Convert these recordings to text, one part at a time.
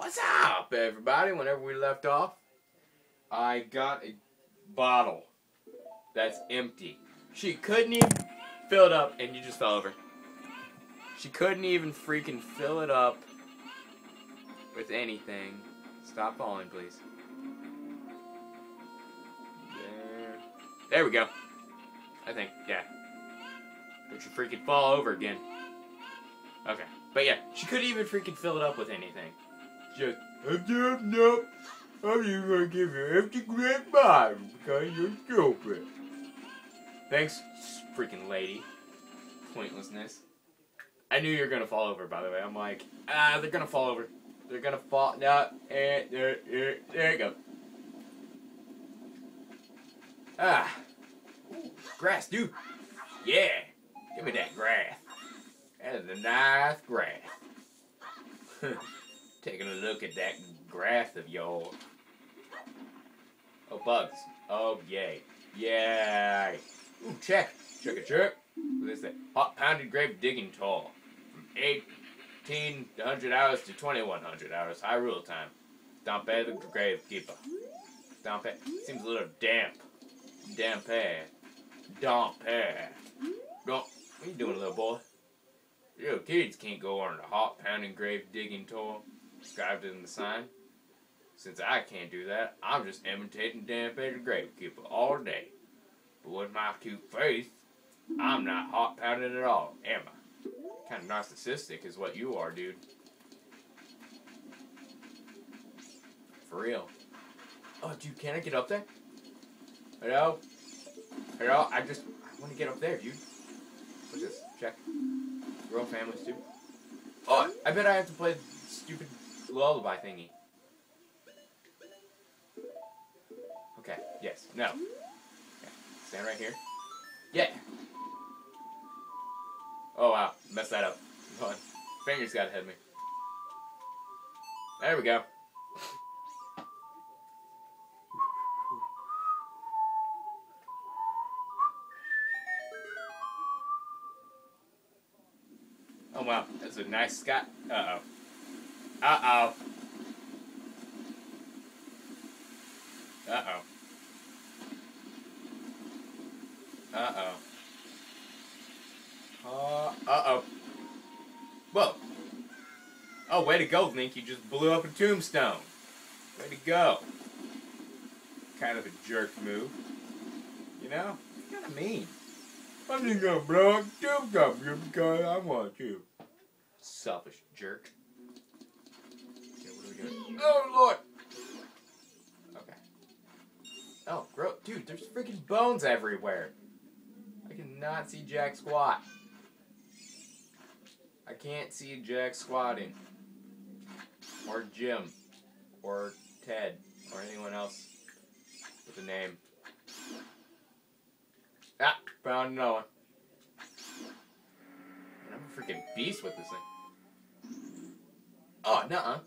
What's up, everybody? Whenever we left off, I got a bottle that's empty. She couldn't even fill it up, and you just fell over. She couldn't even freaking fill it up with anything. Stop falling, please. There. There we go. I think, yeah. Don't you freaking fall over again. Okay. But yeah, she couldn't even freaking fill it up with anything. Just, nope, nope. I'm just gonna give you empty great bottle because you're stupid. Thanks, freaking lady. Pointlessness. I knew you were gonna fall over, by the way. I'm like, ah, they're gonna fall over. They're gonna fall. No, eh, there, there, there you go. Ah. Ooh, grass, dude. Yeah. Give me that grass. That is a nice grass. Taking a look at that grass of yours. Oh, bugs. Oh, yay. Yay. Ooh, check. Check a check. What is that? Hot pounded grave digging tool. From 1800 hours to 2100 hours. Hyrule time. Stomp at the gravekeeper. Stomp at. Seems a little damp. Damp air. Damp air. What are you doing, little boy? Little kids can't go on a hot pounding grave digging tour described in the sign. Since I can't do that, I'm just imitating Dan a gravekeeper all day. But with my cute face, I'm not hot pounding at all, am I? Kind of narcissistic is what you are, dude. For real. Oh, dude, can I get up there? Hello? Hello? I just, I want to get up there, dude. What's this? Check. Real family too. Oh, I bet I have to play stupid lullaby thingy. Okay. Yes. No. Okay. Stand right here. Yeah. Oh wow, messed that up. Hold on. Fingers got ahead of me. There we go. Oh wow, that's a nice sky. Uh oh. Uh oh. Uh oh. Uh oh. Uh oh. Whoa. Oh, way to go, Link. You just blew up a tombstone. Way to go. Kind of a jerk move. You know? Kind of mean. I'm just gonna blow up tombstone because I want to. Selfish jerk. Doing? Oh, Lord! Okay. Oh, bro. Dude, there's freaking bones everywhere. I cannot see Jack squat. I can't see Jack squatting. Or Jim. Or Ted. Or anyone else with a name. Ah, found another one. I'm a freaking beast with this thing. Oh, nuh-uh.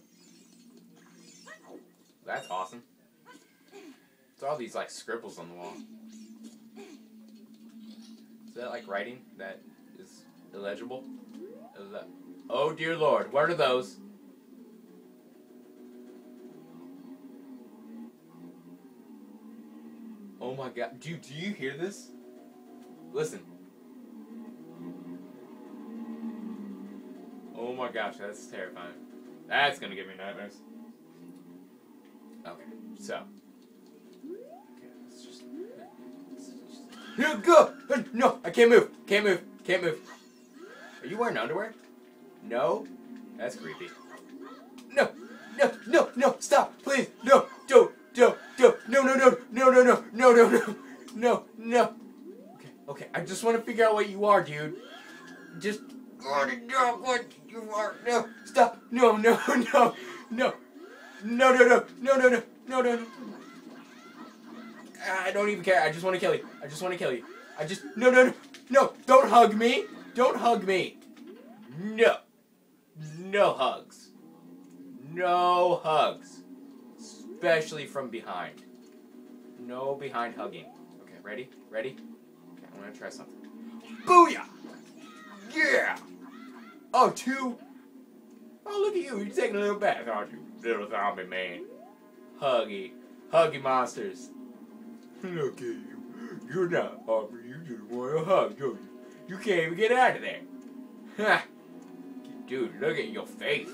That's awesome. It's all these, like, scribbles on the wall. Is that, like, writing that is illegible? Oh, dear Lord, what are those? Oh my god. Dude, do you hear this? Listen. Oh my gosh, that's terrifying. That's gonna give me nightmares. Okay, so. Here, go! No, I can't move. Can't move. Can't move. Are you wearing underwear? No? That's creepy. No! No! No! No! Stop! Please! No! Don't! Don't! Don't! No! No! No! No! No! No! No! No! No! No! No! Okay. Okay. I just want to figure out what you are, dude. Just. want to know what you are. No! Stop! No! No! No! No! No! No! No! No! No! No! No! No! I don't even care. I just want to kill you. I just want to kill you. I just. No! No! No! No! Don't hug me! Don't hug me! No! No hugs. No hugs. Especially from behind. No behind hugging. Okay, ready? Ready? Okay, I'm gonna try something. Booyah! Yeah! Oh, two. Oh, look at you. You're taking a little bath, aren't you? Little zombie man. Huggy. Huggy monsters. Look at you. You're not Aubrey. You just want a hug, don't you? You can't even get out of there. Ha! Dude, look at your face.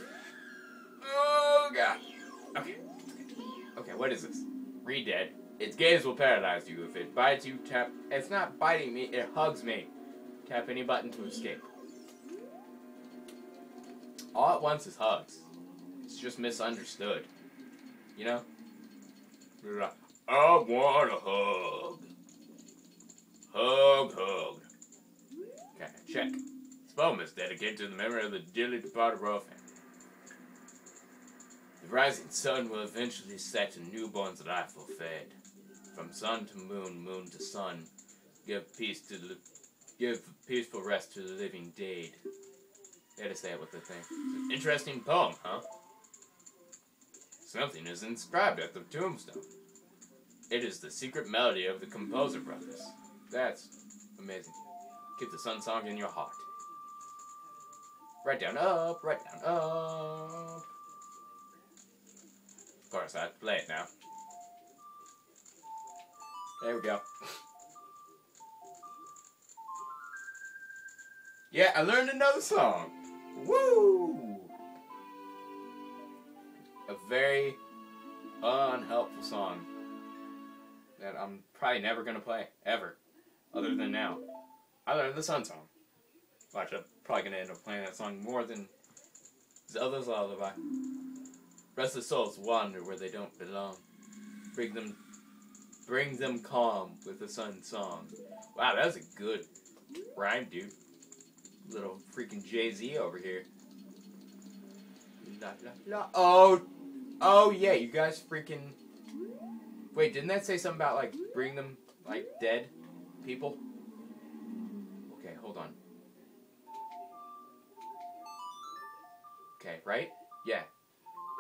Oh, God. Okay. Okay, what is this? ReDead. Its gaze will paralyze you. If it bites you, tap. It's not biting me, it hugs me. Tap any button to escape. All at once is hugs. It's just misunderstood. You know? I want a hug. Hug, hug. Okay, check. This poem is dedicated to the memory of the dearly departed royal family. The rising sun will eventually set a newborn's life will fade. From sun to moon, moon to sun, give peace to the give peaceful rest to the living dead. Had to say it with the thing. Interesting poem, huh? Something is inscribed at the tombstone. It is the secret melody of the composer brothers. That's amazing. Keep the sun song in your heart. Right down up, right down up. Of course, I play it now. There we go. yeah, I learned another song. Woo! A very unhelpful song that I'm probably never gonna play ever, other than now. I learned the Sun song. Watch, I'm probably gonna end up playing that song more than Zelda's Lullaby. Restless souls wander where they don't belong. Bring them, bring them calm with the Sun song. Wow, that was a good rhyme, dude. Little freaking Jay Z over here. La, la, la. Oh, oh yeah, you guys freaking. Wait, didn't that say something about like bring them like dead people? Okay, hold on. Okay, right? Yeah.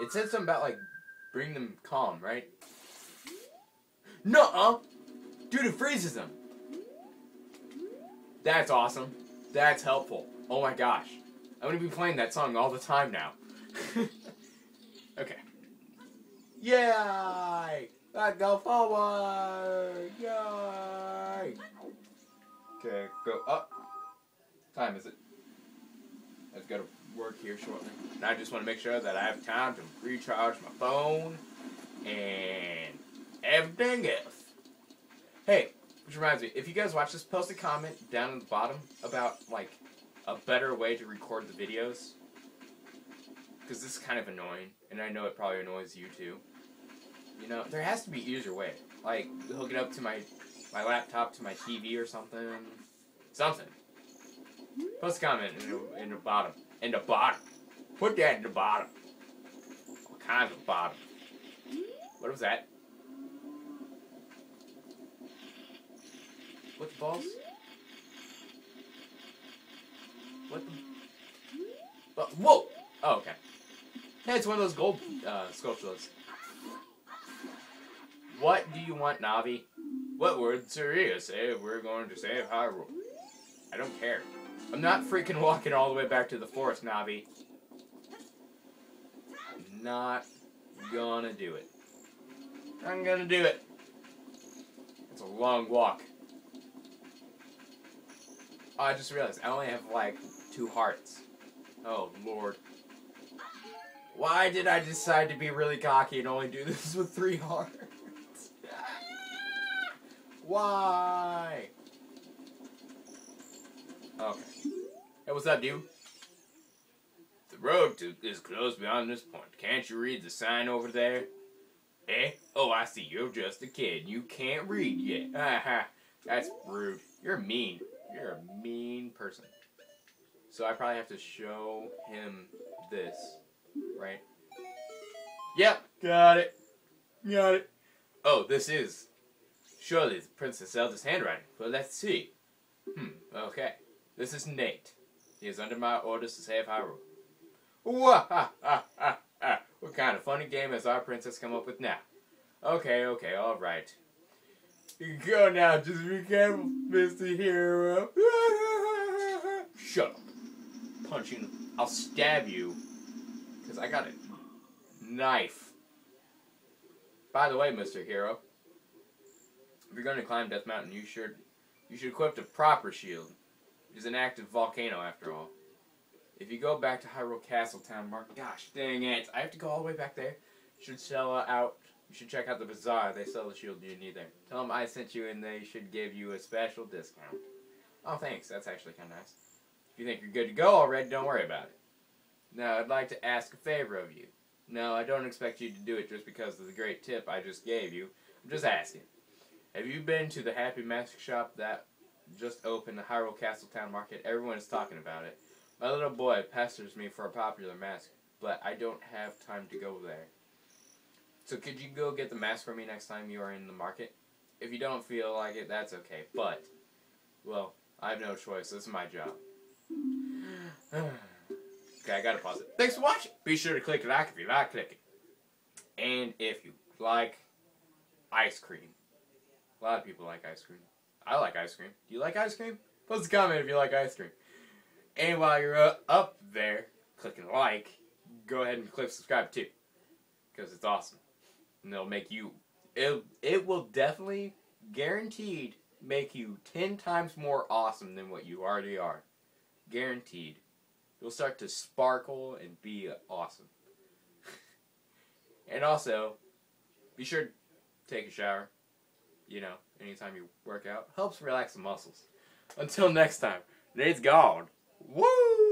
It said something about like bring them calm, right? No, dude, it freezes them. That's awesome. That's helpful. Oh my gosh. I'm gonna be playing that song all the time now. okay. Yay! I go forward! Yay! Okay, go up. Time is it? I've got to work here shortly. And I just want to make sure that I have time to recharge my phone and everything else. Hey, which reminds me, if you guys watch this, post a comment down in the bottom about like a better way to record the videos. Because this is kind of annoying, and I know it probably annoys you too. You know, there has to be easier way. Like hook it up to my my laptop to my TV or something. Something. Post a comment in the, in the bottom. In the bottom. Put that in the bottom. All kinds of bottom. What was that? What the balls? What the? But whoa! Oh, okay. It's one of those gold uh, sculptures. What do you want, Navi? What would Saria say if we're going to save Hyrule? I don't care. I'm not freaking walking all the way back to the forest, Navi. I'm not gonna do it. I'm gonna do it. It's a long walk. Oh, I just realized I only have like two hearts. Oh, Lord. Why did I decide to be really cocky and only do this with three hearts? Why? Okay. Hey, what's up, dude? The road to is closed beyond this point. Can't you read the sign over there? Eh? Oh, I see. You're just a kid. You can't read yet. Haha. That's rude. You're mean. You're a mean person. So I probably have to show him this, right? Yep, got it. Got it. Oh, this is surely the Princess Zelda's handwriting. Well, let's see. Hmm, okay. This is Nate. He is under my orders to save Hyrule. What kind of funny game has our princess come up with now? Okay, okay, alright. Go now, just be careful, Mr. Hero. Shut up. Punching. I'll stab you Because I got a knife. By the way, Mr. Hero, if you're going to climb Death Mountain, you should you should equip the proper shield. It is an active volcano, after all. If you go back to Hyrule Castle Town, Mark, gosh dang it, I have to go all the way back there. You should sell out. You should check out the bazaar. They sell the shield you need there. Tell them I sent you, and they should give you a special discount. Oh, thanks. That's actually kind of nice. If you think you're good to go already, don't worry about it. Now, I'd like to ask a favor of you. No, I don't expect you to do it just because of the great tip I just gave you. I'm just asking. Have you been to the Happy Mask Shop that just opened the Hyrule Castle Town Market? Everyone is talking about it. My little boy pesters me for a popular mask, but I don't have time to go there. So could you go get the mask for me next time you are in the market? If you don't feel like it, that's okay. But, well, I have no choice. This is my job. okay, I gotta pause it. Thanks for watching. Be sure to click like if you like clicking. And if you like ice cream. A lot of people like ice cream. I like ice cream. Do you like ice cream? Post a comment if you like ice cream. And while you're uh, up there clicking like, go ahead and click subscribe too. Because it's awesome. And it'll make you, it, it will definitely, guaranteed, make you 10 times more awesome than what you already are. Guaranteed. You'll start to sparkle and be awesome. and also, be sure to take a shower you know, anytime you work out. Helps relax the muscles. Until next time, today's gone. Woo!